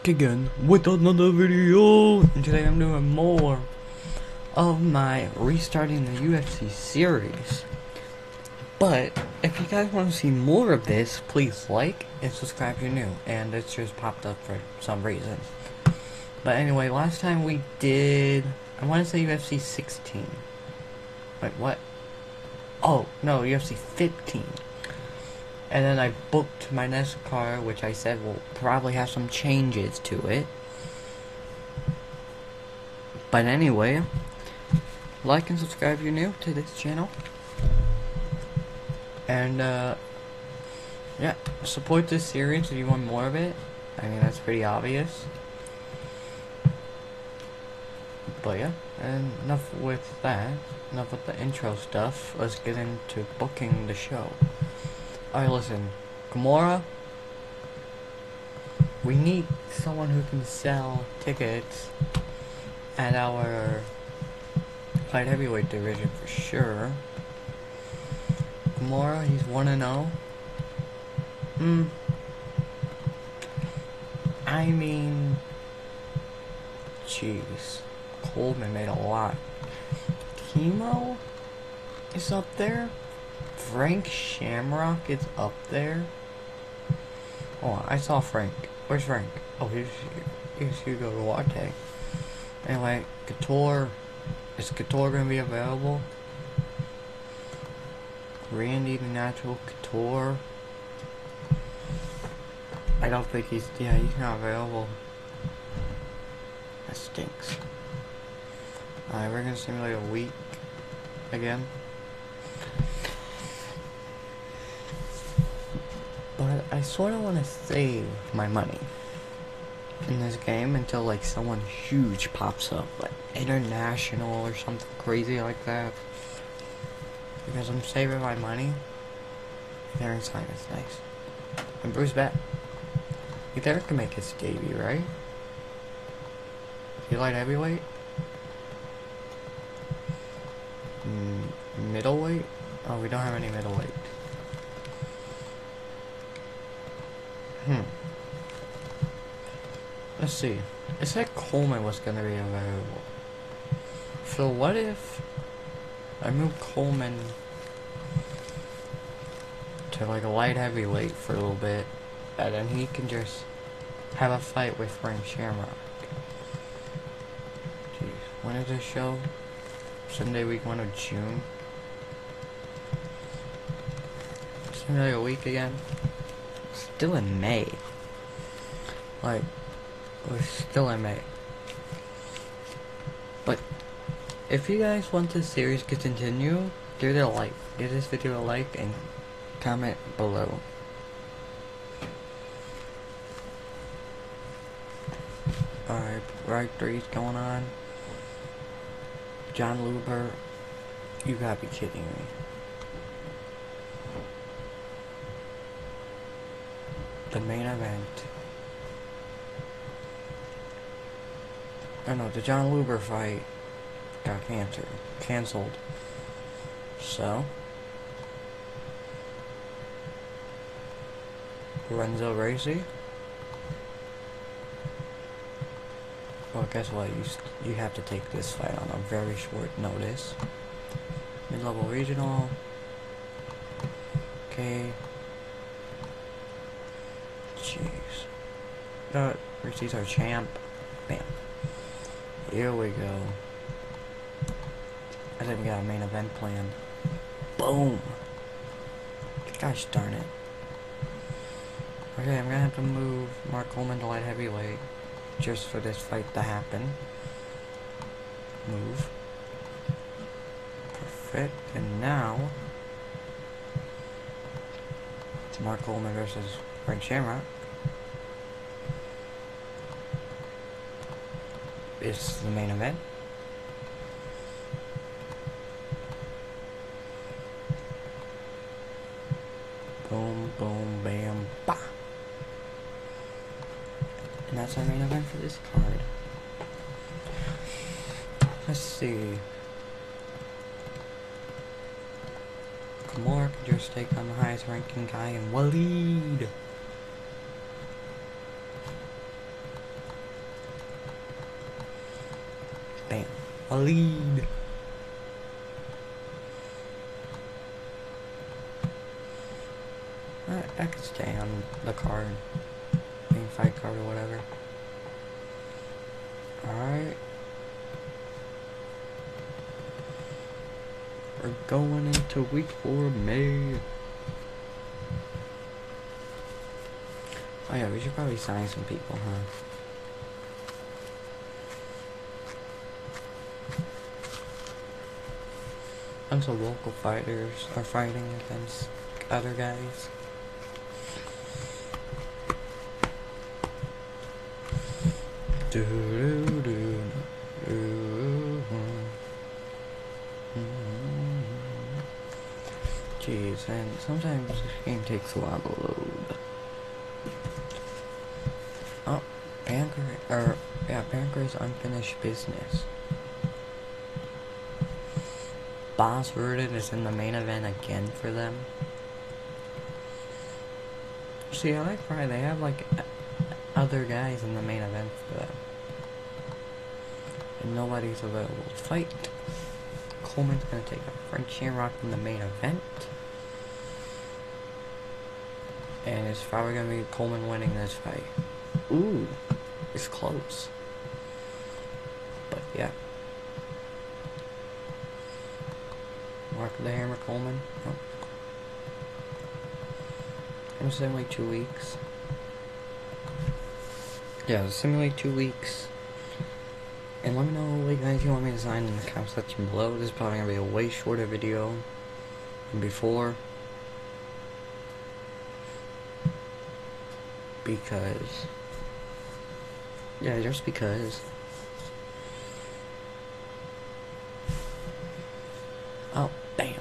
back again with another video. And today I'm doing more of my restarting the UFC series. But if you guys want to see more of this, please like and subscribe if you're new. And it's just popped up for some reason. But anyway, last time we did, I want to say UFC 16. Wait, what? Oh, no, UFC 15. And then I booked my next car, which I said will probably have some changes to it. But anyway, like and subscribe if you're new to this channel. And, uh, yeah, support this series if you want more of it. I mean, that's pretty obvious. But yeah, and enough with that. Enough with the intro stuff. Let's get into booking the show. Alright, listen. Gamora, we need someone who can sell tickets at our light heavyweight division for sure. Gamora, he's 1 and 0. Hmm. I mean, jeez. Coleman made a lot. Kimo is up there. Frank Shamrock is up there. Oh, I saw Frank. Where's Frank? Oh, here's here's Hugo Duarte. Anyway, Couture. Is Couture gonna be available? Randy the Natural Couture. I don't think he's. Yeah, he's not available. That stinks. Alright, we're gonna simulate a week again. But I sort of want to save my money in this game until like someone huge pops up, like international or something crazy like that. Because I'm saving my money. Aaron Simon's nice. And Bruce Bat. there can make his debut, right? He light heavyweight? Mm, middleweight? Oh, we don't have any middleweight. Hmm. Let's see. It said Coleman was gonna be available. So what if I move Coleman to like a light heavyweight for a little bit, and then he can just have a fight with Frank Shamrock. Jeez, when is this show? Sunday week one of June. Like a week again still in May. Like, we're still May. But, if you guys want this series to continue, give it a like. Give this video a like and comment below. Alright, right three's going on. Jon Lubert, you gotta be kidding me. the main event. Oh know, the John Luber fight got canceled. Cancelled. So Lorenzo Gracie. Well, guess what? You you have to take this fight on a very short notice. Mid-level regional. Okay. Jeez. Uh, Ricky's our champ. Bam. Here we go. I we got a main event planned. Boom. Gosh darn it. Okay, I'm gonna have to move Mark Coleman to light heavyweight just for this fight to happen. Move. Perfect. And now it's Mark Coleman versus Frank Shamrock. Is the main event. Boom, boom, bam, ba. And that's our main event for this card. Let's see. Kimura could just take on the highest ranking guy in Waleed. A lead. I, I could stay on the card, main fight card or whatever. Alright. We're going into week four May. Oh yeah, we should probably sign some people, huh? Bunch of local fighters are fighting against other guys. Do, do, do, do. Hmm. Jeez, and sometimes this game takes a while to load. Oh, Banker, or, yeah, Banker's unfinished business. Bas Rutten is in the main event again for them. See, I like Friday. They have like other guys in the main event for them. And nobody's available to fight. Coleman's gonna take a Frank Shamrock in the main event. And it's probably gonna be Coleman winning this fight. Ooh, it's close. But yeah. Mark the Hammer Coleman. Oh. I'm saying like two weeks. Yeah, it simulate two weeks. And let me know what guys you want me to design in the comment section below. This is probably gonna be a way shorter video than before. Because yeah, just because. Oh, bam.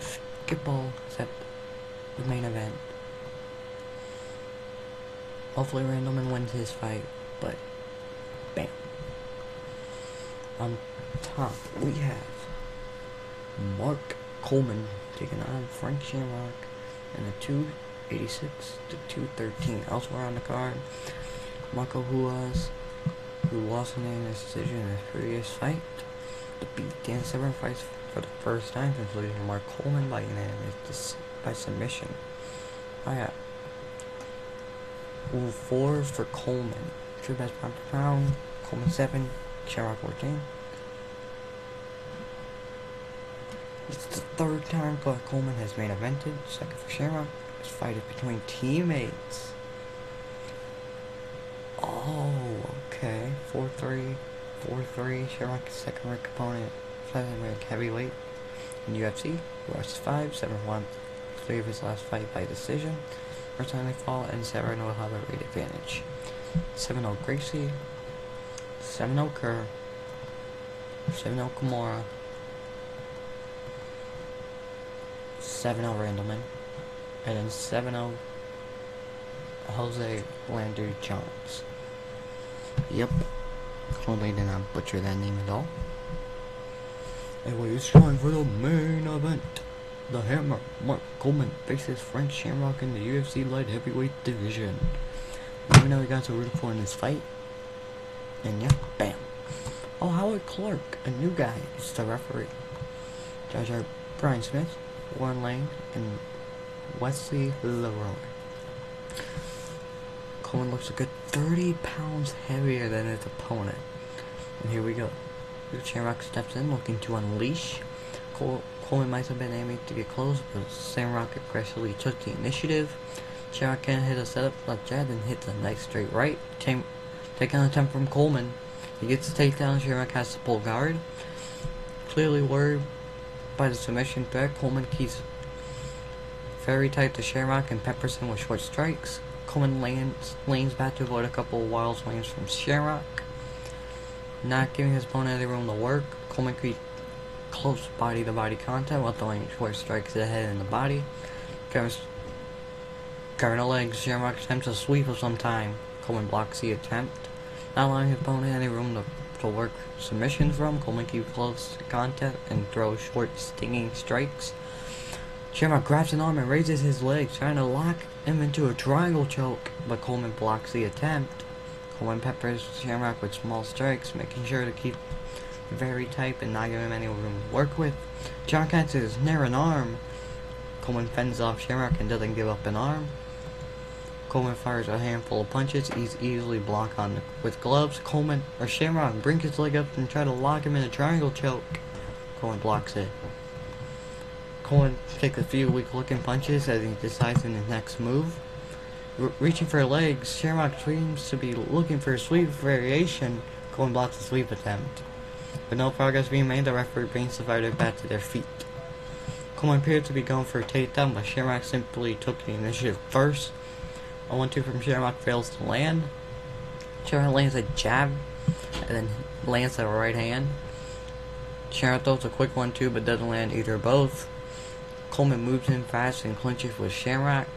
Skip ball, except the main event. Hopefully Randleman wins his fight, but bam. On top, we have Mark Coleman taking on Frank Shamrock in the 286 to 213. Elsewhere on the card, Marco Ruas, who lost in a decision in his previous fight, to beat Dan Severn fights for the first time since losing Mark Coleman by unanimous by submission. Oh yeah. Ooh, four for Coleman. True best pound per pound. Coleman seven. Shamrock fourteen. It's the third time Clark Coleman has main evented. Second for Shamrock. This fight is between teammates. Oh, okay. 4-3. 4-3. Shamrock's second rank opponent featherweight heavyweight in UFC. Lost 5, 7 1, 3 of his last fight by decision. First time fought, and Severn will have a weight advantage. 7 0 Gracie, 7 0 Kerr, 7 0 Kimura, 7 0 Randleman, and then 7 0 Jose Lander Jones. Yep. Hopefully did not butcher that name at all. Anyway, it's time for the main event. The Hammer, Mark Coleman, faces Frank Shamrock in the UFC light heavyweight division. Let me know you guys are rooting for in this fight. And yeah, bam. Oh, Howard Clark, a new guy, is the referee. Judge are Brian Smith, Warren Lane, and Wesley Leroy. Coleman looks a good 30 pounds heavier than his opponent. And here we go. Shamrock steps in, looking to unleash. Cole, Coleman might have been aiming to get close, but Shamrock aggressively took the initiative. Shamrock can hit a setup left jab and hits a nice straight right. Take, taking an attempt from Coleman. He gets the takedown, Shamrock has to pull guard. Clearly worried by the submission threat, Coleman keeps very tight to Shamrock and peppers him with short strikes. Coleman lands, leans back to avoid a couple of wild swings from Shamrock. Not giving his opponent any room to work, Coleman creates close body-to-body contact while throwing short strikes to the head and the body. Covers covering the legs, Shamrock attempts a sweep of some time. Coleman blocks the attempt, not allowing his opponent any room to, to work submission from. Coleman keeps close contact and throws short stinging strikes. Shamrock grabs an arm and raises his legs, trying to lock him into a triangle choke, but Coleman blocks the attempt. Coleman peppers Shamrock with small strikes, making sure to keep very tight and not give him any room to work with. John catches near an arm. Coleman fends off Shamrock and doesn't give up an arm. Coleman fires a handful of punches. He's easily blocked on with gloves. Coleman or Shamrock brings his leg up and try to lock him in a triangle choke. Coleman blocks it. Coleman takes a few weak looking punches as he decides in his next move. Reaching for legs, Shamrock seems to be looking for a sweep variation. Coleman blocks the sweep attempt. With no progress being made, the referee brings the fighter back to their feet. Coleman appeared to be going for a takedown, but Shamrock simply took the initiative first. A 1-2 from Shamrock fails to land. Shamrock lands a jab, and then lands a right hand. Shamrock throws a quick 1-2, but doesn't land either or both. Coleman moves in fast and clinches with Shamrock.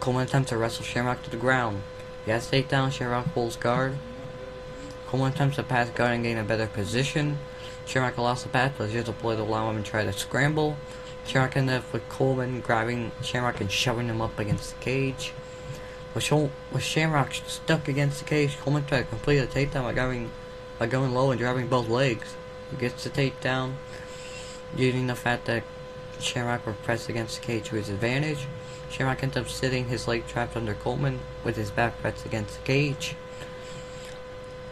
Coleman attempts to wrestle Shamrock to the ground. He has takedown, Shamrock pulls guard. Coleman attempts to pass guard and gain a better position. Shamrock lost the pass, but here's a play to allow him and try to scramble. Shamrock ended up with Coleman grabbing Shamrock and shoving him up against the cage. With, Sh Shamrock stuck against the cage, Coleman tried to complete the takedown by going, by going low and grabbing both legs. He gets the takedown, using the fact that Shamrock was pressed against the cage to his advantage. Shamrock ends up sitting his leg trapped under Coleman with his back pressed against the cage.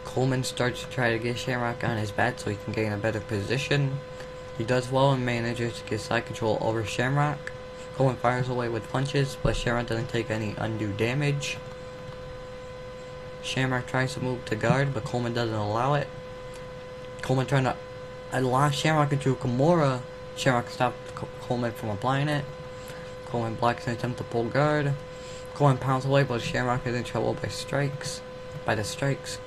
Coleman starts to try to get Shamrock on his back so he can gain a better position. He does well and manages to get side control over Shamrock. Coleman fires away with punches, but Shamrock doesn't take any undue damage. Shamrock tries to move to guard, but Coleman doesn't allow it. Coleman trying to lock Shamrock into a Kimura. Shamrock stops Coleman from applying it. Coleman blocks an attempt to pull guard. Coleman pounds away, but Shamrock is in trouble by strikes. By the strikes.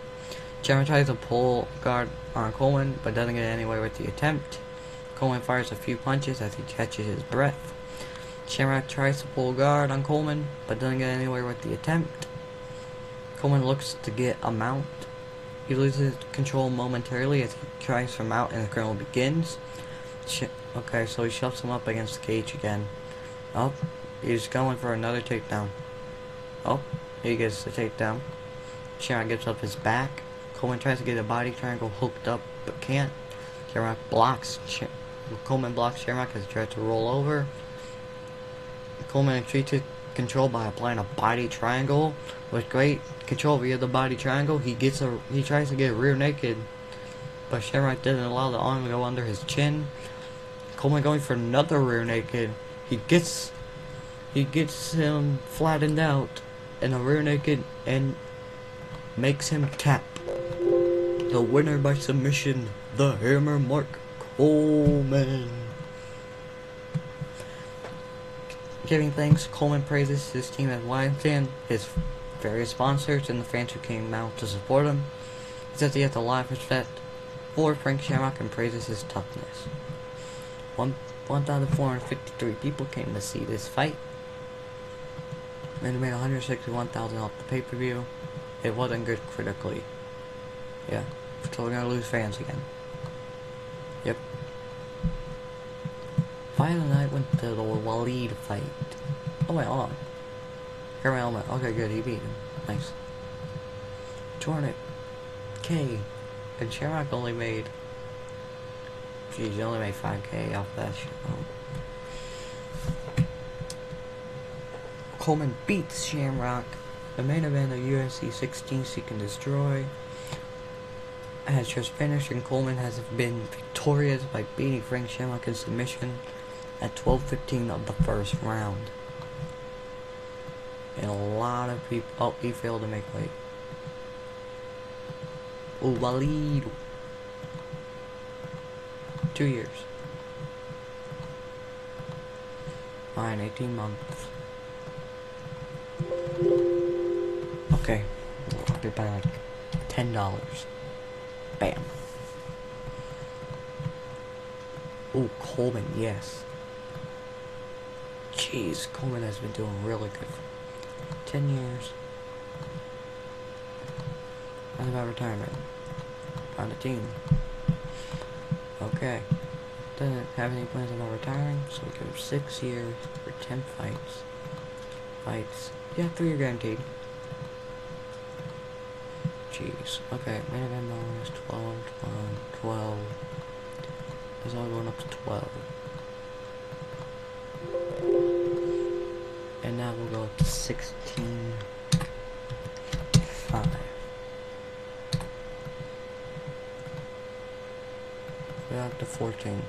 Shamrock tries to pull guard on Coleman, but doesn't get anywhere with the attempt. Coleman fires a few punches as he catches his breath. Shamrock tries to pull guard on Coleman, but doesn't get anywhere with the attempt. Coleman looks to get a mount. He loses control momentarily as he tries for mount and the colonel begins. Sh okay, so he shoves him up against the cage again. Oh, he's going for another takedown. Oh, he gets the takedown. Shamrock gets up his back. Coleman tries to get a body triangle hooked up, but can't. Shamrock blocks. Sh Coleman blocks Shamrock as he tries to roll over. Coleman retreats control by applying a body triangle with great control via the body triangle. He gets a he tries to get rear naked, but Shamrock didn't allow the arm to go under his chin. Coleman going for another rear naked. He gets he gets him flattened out in a rear naked and makes him tap. The winner by submission, the Hammer Mark Coleman. Giving thanks, Coleman praises his team at Washington, his various sponsors, and the fans who came out to support him. He says he has a lot of respect for Frank Shamrock and praises his toughness. One 1,453 people came to see this fight. And it made 161,000 off the pay-per-view. It wasn't good critically. Yeah. So we're gonna lose fans again. Yep. The night went to the Waleed fight. Oh wait, hold on. My helmet. Okay, good. He beat him. Nice. 200k. And Shamrock only made Jeez, you only made 5k off that shit. Coleman beats Shamrock. The main event of UFC 16 Seek and Destroy has just finished and Coleman has been victorious by beating Frank Shamrock in submission at 12.15 of the first round. And a lot of people... Oh, he failed to make weight. Oh. Two years. Fine, 18 months. Okay. I'll be back. Ten dollars. Bam. Oh, Coleman, yes. Jeez, Coleman has been doing really good. Ten years. What about retirement? Found a team. Okay. Doesn't have any plans on retiring, so we go six years for ten fights. Fights. Yeah, three are guaranteed. jeez. Okay, main event bonus 12, 12, 12. It's all going up to 12. And now we'll go up to 16. Up to 14.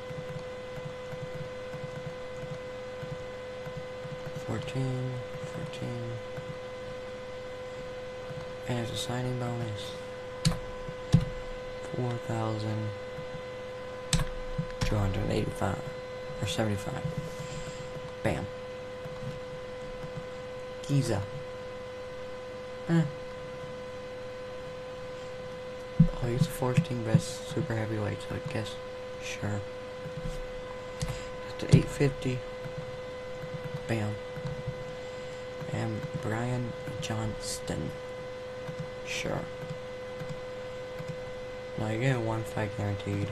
14, 14. And there's a signing bonus. 4,285. Or 75. Bam. Giza. Eh. Oh, he's a 14 best super heavyweight, so I guess, sure. Up to 850. Bam. And Brian Johnston. Sure. Now you get getting one fight guaranteed.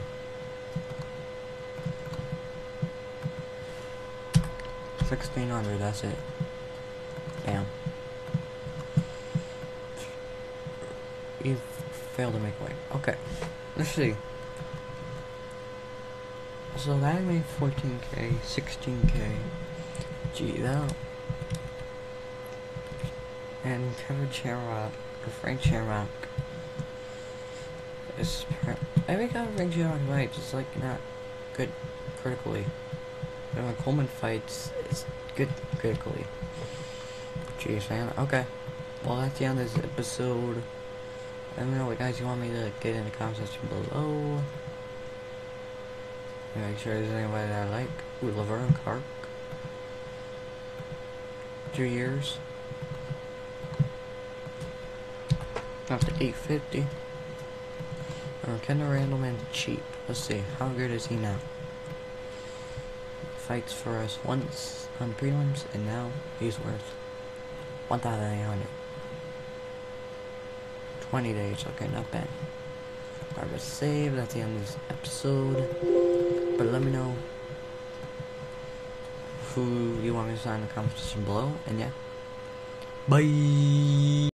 Sixteen hundred, that's it. Bam. You failed to make weight. Okay. Let's see. So that made 14k, 16k. Gee, that. And Kevin Shamrock, or Frank Shamrock. Is I think I Frank Shamrock right, just like not good critically. But when Coleman fights, it's good critically. Jeez, man. Okay. Well, that's the end of this episode. Let me know what guys you want me to get in the comment section below. Make sure there's anybody that I like. Ooh, Laverne Clark. Two years. To 850. Uh, Kendall Randleman cheap. Let's see, how good is he now? Fights for us once on prelims, and now he's worth 1,800. 20 days, okay, not bad. Alright, but save, that's the end of this episode. But let me know who you want me to sign in the comment section below, and yeah. Bye!